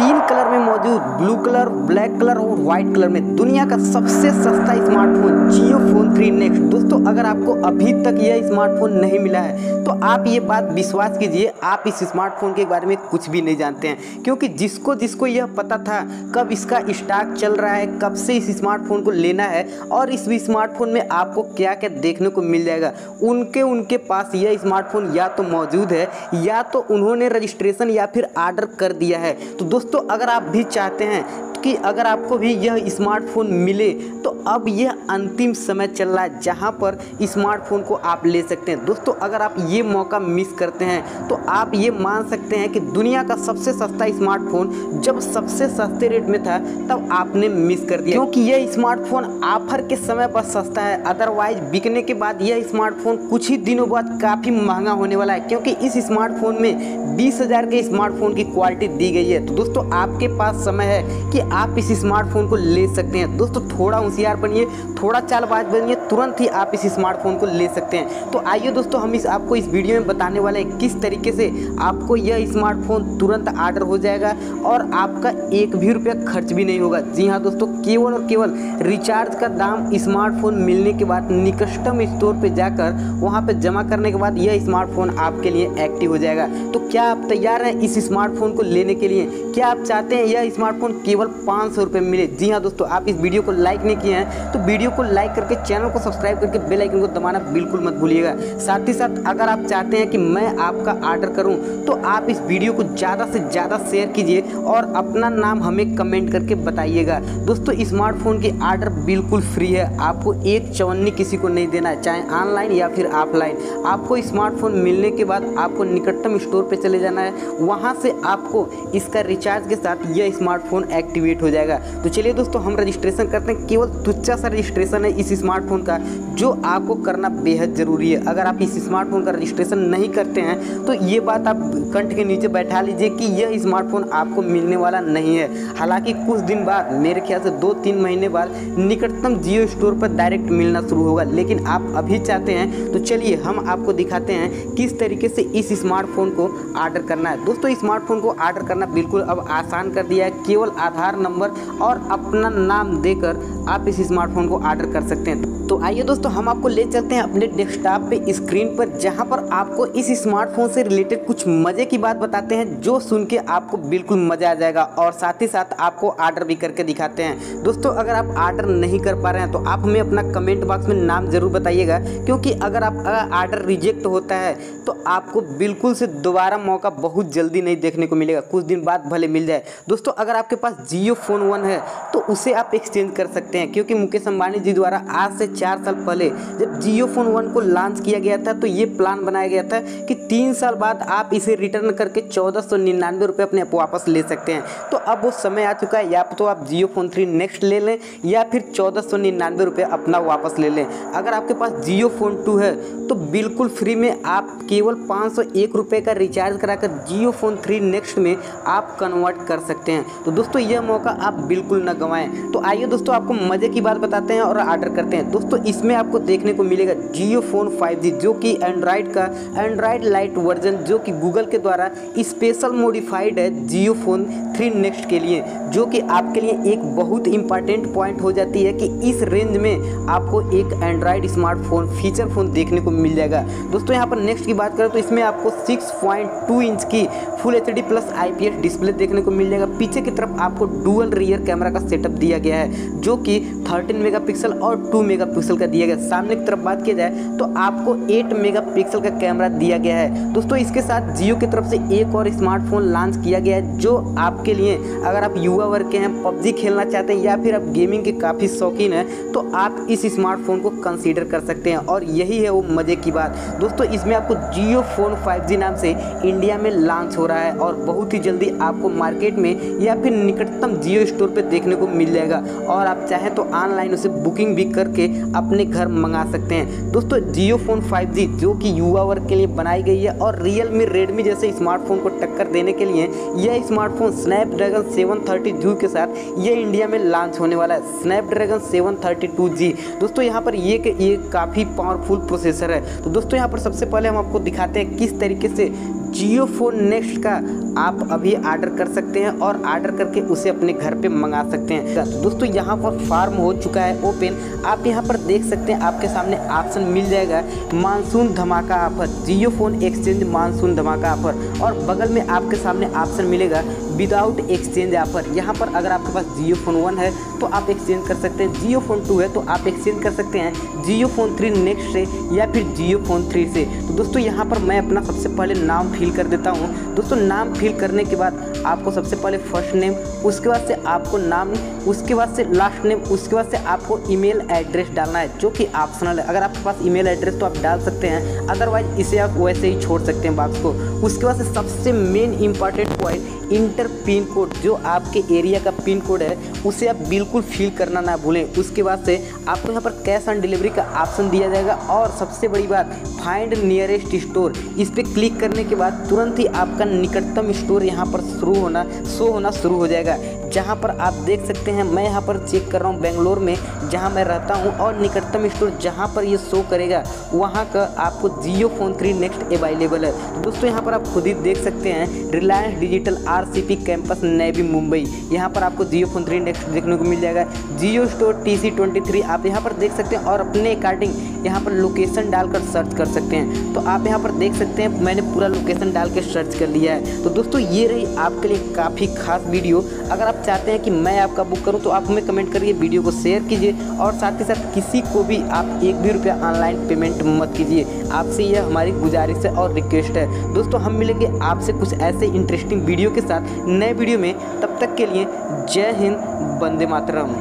तीन कलर में मौजूद, ब्लू कलर, ब्लैक कलर और व्हाइट कलर में दुनिया का सबसे सस्ता smartphone Jio phone three next. दोस्तों, अगर आपको अभी तक यह स्मार्टफ़ोन नहीं मिला है तो आप ये बात विश्वास कीजिए, आप इस स्मार्टफ़ोन के बारे में कुछ भी नहीं जानते हैं, क्योंकि जिसको जिसको यह पता था कब इसका स्टॉक चल रहा है, कब से इस स्मार्टफ़ोन को लेना है, और इस स्मार्टफ़ोन में आपको क्या क्या देखने को मिल जाएगा, उनके उनके पास यह स्मार्टफ़ोन या तो मौजूद है, या तो उन्होंने रजिस्ट्रेशन या फिर आर्डर कर दिया है। तो दोस्तों अगर आप भी चाहते हैं कि अगर आपको भी यह स्मार्टफ़ोन मिले तो अब यह अंतिम समय चल रहा है जहाँ पर स्मार्टफ़ोन को आप ले सकते हैं। दोस्तों, अगर आप ये मौका मिस करते हैं तो आप ये मान सकते हैं कि दुनिया का सबसे सस्ता स्मार्टफ़ोन जब सबसे सस्ते रेट में था, तब आपने मिस कर दिया। क्योंकि यह स्मार्टफ़ोन ऑफ़र के समय पर सस्ता है अदरवाइज़ बिकने के बाद यह स्मार्टफ़ोन कुछ ही दिनों बाद काफ़ी महँगा होने वाला है, क्योंकि इस स्मार्टफ़ोन में बीस हज़ार के स्मार्टफ़ोन की क्वालिटी दी गई है। तो दोस्तों, आपके पास समय है कि आप इस स्मार्टफ़ोन को ले सकते हैं। दोस्तों, थोड़ा होशियार बनिए, थोड़ा चालबाज बनिए, तुरंत ही आप इस स्मार्टफ़ोन को ले सकते हैं। तो आइए दोस्तों, हम इस आपको इस वीडियो में बताने वाले हैं किस तरीके से आपको यह स्मार्टफ़ोन तुरंत ऑर्डर हो जाएगा और आपका एक भी रुपया खर्च भी नहीं होगा। जी हाँ दोस्तों, केवल और केवल रिचार्ज का दाम स्मार्टफ़ोन मिलने के बाद निकटतम स्टोर पर जाकर वहाँ पर जमा करने के बाद यह स्मार्टफ़ोन आपके लिए एक्टिव हो जाएगा। तो क्या आप तैयार हैं इस स्मार्टफ़ोन को लेने के लिए? क्या आप चाहते हैं यह स्मार्टफ़ोन केवल पाँच सौ रुपये मिले। जी हाँ दोस्तों, आप इस वीडियो को लाइक नहीं किए हैं तो वीडियो को लाइक करके चैनल को सब्सक्राइब करके बेल आइकन को दबाना बिल्कुल मत भूलिएगा। साथ ही साथ, अगर आप चाहते हैं कि मैं आपका ऑर्डर करूँ तो आप इस वीडियो को ज़्यादा से ज़्यादा शेयर कीजिए और अपना नाम हमें कमेंट करके बताइएगा। दोस्तों स्मार्टफ़ोन की ऑर्डर बिल्कुल फ्री है। आपको एक चवन्नी किसी को नहीं देना है चाहे ऑनलाइन या फिर ऑफलाइन आपको स्मार्टफ़ोन मिलने के बाद आपको निकटतम स्टोर पर चले जाना है। वहाँ से आपको इसका रिचार्ज के साथ यह स्मार्टफ़ोन एक्टिवेट हो जाएगा। तो चलिए दोस्तों, हम रजिस्ट्रेशन करते हैं। केवल तुच्छा सा रजिस्ट्रेशन है इस स्मार्टफ़ोन का, जो आपको करना बेहद ज़रूरी है। अगर आप इस स्मार्टफ़ोन का रजिस्ट्रेशन नहीं करते हैं तो ये बात आप कंठ के नीचे बैठा लीजिए कि यह स्मार्टफ़ोन आपको मिलने वाला नहीं है। हालाँकि कुछ दिन बाद, मेरे ख्याल से दो तीन महीने बाद, निकटतम जियो स्टोर पर डायरेक्ट मिलना शुरू होगा। लेकिन आप अभी चाहते हैं तो चलिए हम आपको दिखाते हैं किस तरीके से इस स्मार्टफ़ोन को ऑर्डर करना है। दोस्तों स्मार्टफ़ोन को ऑर्डर करना बिल्कुल अब आसान कर दिया है। केवल आधार नंबर और अपना नाम देकर आप इस स्मार्टफ़ोन को ऑर्डर कर सकते हैं। तो आइए दोस्तों, हम आपको ले चलते हैं अपने डेस्कटॉप पे स्क्रीन पर, जहाँ पर आपको इस स्मार्टफ़ोन से रिलेटेड कुछ मज़े की बात बताते हैं, जो सुन के आपको बिल्कुल मज़ा आ जाएगा और साथ ही साथ आपको ऑर्डर भी करके दिखाते हैं। दोस्तों, अगर आप ऑर्डर नहीं कर पा रहे हैं तो आप हमें अपना कमेंट बॉक्स में नाम ज़रूर बताइएगा, क्योंकि अगर आप ऑर्डर रिजेक्ट होता है तो आपको बिल्कुल से दोबारा मौका बहुत जल्दी नहीं देखने को मिलेगा। कुछ दिन बाद भले मिल जाए। दोस्तों, अगर आपके पास जियो फ़ोन वन है तो उसे आप एक्सचेंज कर सकते हैं। क्योंकि मुकेश अंबानी जी द्वारा आज से चार साल पहले जब जियो फ़ोन वन को लॉन्च किया गया था तो ये प्लान बनाया गया था कि तीन साल बाद आप इसे रिटर्न करके चौदह सौ निन्यानवे रुपये अपने वापस ले सकते हैं। तो अब वो समय आ चुका है, या तो आप जियो फ़ोन थ्री नेक्स्ट ले लें, या फिर चौदह सौ निन्यानवे रुपये अपना वापस ले लें। अगर आपके पास जियो फ़ोन टू है तो बिल्कुल फ्री में आप केवल पाँच सौ एक रुपये का रिचार्ज कराकर जियो फ़ोन थ्री नेक्स्ट में आप कन्वर्ट कर सकते हैं। तो दोस्तों, यह मौका आप बिल्कुल न गंवाएँ। तो आइए दोस्तों, आपको मज़े की बात बताते हैं और ऑर्डर करते हैं। दोस्तों, इसमें आपको देखने को मिलेगा जियो फ़ोन 5G जो कि एंड्रॉयड का एंड्रॉयड लाइट वर्जन जो कि गूगल के द्वारा स्पेशल मॉडिफाइड है जियो फ़ोन थ्री नेक्स्ट के लिए, जो कि आपके लिए एक बहुत इंपॉर्टेंट पॉइंट हो जाती है कि इस रेंज में आपको एक एंड्रॉयड स्मार्टफ़ोन फीचर फ़ोन देखने को मिल जाएगा। दोस्तों, यहाँ पर नेक्स्ट की बात करें तो इसमें आपको 6.2 इंच की full HD plus IPS display देखने को मिल जाएगा। पीछे की तरफ़ आपको डुअल रियर कैमरा का सेटअप दिया गया है, जो कि 13 मेगापिक्सल और 2 मेगापिक्सल का दिया गया है। सामने की तरफ़ बात की जाए तो आपको 8 मेगापिक्सल का कैमरा दिया गया है। दोस्तों, इसके साथ जियो की तरफ़ से एक और स्मार्टफ़ोन लॉन्च किया गया है, जो आपके लिए, अगर आप युवा वर्ग के हैं, पबजी खेलना चाहते हैं, या फिर आप गेमिंग के काफ़ी शौकीन हैं तो आप इस स्मार्टफ़ोन को कंसीडर कर सकते हैं। और यही है वो मज़े की बात। दोस्तों, इसमें आपको जियो फ़ोन फाइव नाम से इंडिया में लॉन्च हो रहा है, और बहुत ही जल्दी आपको मार्केट में या फिर निकटतम जियो स्टोर पर देखने को मिल जाएगा। और आप चाहें तो ऑनलाइन उसे बुकिंग भी करके अपने घर मंगा सकते हैं। दोस्तों, जियो फ़ोन 5G जो कि युवा वर्ग के लिए बनाई गई है और रियलमी रेडमी जैसे स्मार्टफ़ोन को टक्कर देने के लिए यह स्मार्टफ़ोन स्नैपड्रैगन 732 के साथ ये इंडिया में लॉन्च होने वाला है। स्नैपड्रैगन 732G दोस्तों, यहाँ पर ये ये काफ़ी पावरफुल प्रोसेसर है। तो दोस्तों, यहाँ पर सबसे पहले हम आपको दिखाते हैं किस तरीके से जियो फ़ोन नेक्स्ट का आप अभी आर्डर कर सकते हैं और आर्डर करके उसे अपने घर पे मंगा सकते हैं। दोस्तों, यहाँ पर फार्म हो चुका है ओपन। आप यहाँ पर देख सकते हैं, आपके सामने ऑप्शन मिल जाएगा, मानसून धमाका offer. Jio phone exchange monsoon धमाका ऑफ़र। और बगल में आपके सामने ऑप्शन मिलेगा विदाउट एक्सचेंज ऑफ़र यहाँ पर अगर आपके पास जियो फ़ोन वन है तो आप एक्सचेंज कर सकते हैं। जियो फ़ोन टू है तो आप एक्सचेंज कर सकते हैं जियो फ़ोन थ्री नेक्स्ट से या फिर जियो फ़ोन थ्री से। तो दोस्तों, यहाँ पर मैं अपना सबसे पहले नाम फिल कर देता हूँ। दोस्तों, नाम फिल करने के बाद आपको सबसे पहले फ़र्स्ट नेम उसके बाद से आपको नाम, उसके बाद से लास्ट नेम उसके बाद से आपको ईमेल एड्रेस डालना है, जो कि ऑप्शनल है। अगर आपके पास ईमेल एड्रेस तो आप डाल सकते हैं अदरवाइज़ इसे आप वैसे ही छोड़ सकते हैं बॉक्स को। उसके बाद से सबसे main important point enter pin code, जो आपके एरिया का पिन कोड है, उसे आप बिल्कुल फिल करना ना भूलें। उसके बाद से आपको यहाँ पर कैश ऑन डिलीवरी का ऑप्शन दिया जाएगा। और सबसे बड़ी बात, फाइंड नियरेस्ट स्टोर। इस पर क्लिक करने के बाद तुरंत ही आपका निकटतम स्टोर यहाँ पर शुरू होना, शो होना शुरू हो जाएगा। जहाँ पर आप देख सकते हैं, मैं यहाँ पर चेक कर रहा हूँ बेंगलोर में, जहाँ मैं रहता हूँ और निकटतम स्टोर जहाँ पर ये शो करेगा, वहाँ का आपको Jio phone three next available है। दोस्तों, यहाँ पर आप खुद ही देख सकते हैं, Reliance Digital R campus Navi Mumbai. यहाँ पर आपको जियो फ़ोन थ्री इंडेक्स देखने को मिल जाएगा। Jio store T C twenty three आप यहाँ पर देख सकते हैं और अपने अकॉर्डिंग यहाँ पर लोकेशन डालकर सर्च कर सकते हैं। तो आप यहाँ पर देख सकते हैं, मैंने पूरा लोकेशन डाल के सर्च कर लिया है। तो दोस्तों, ये रही आपके लिए काफ़ी खास वीडियो अगर आप चाहते हैं कि मैं आपका बुक करूँ तो आप हमें कमेंट करिए वीडियो को शेयर कीजिए, और साथ ही साथ किसी को भी आप एक भी रुपया ऑनलाइन पेमेंट मत कीजिए। आपसे यह हमारी गुजारिश है और रिक्वेस्ट है। दोस्तों, हम मिलेंगे आपसे कुछ ऐसे इंटरेस्टिंग वीडियो के साथ नए वीडियो में। तब तक के लिए जय हिंद, वंदे मातरम।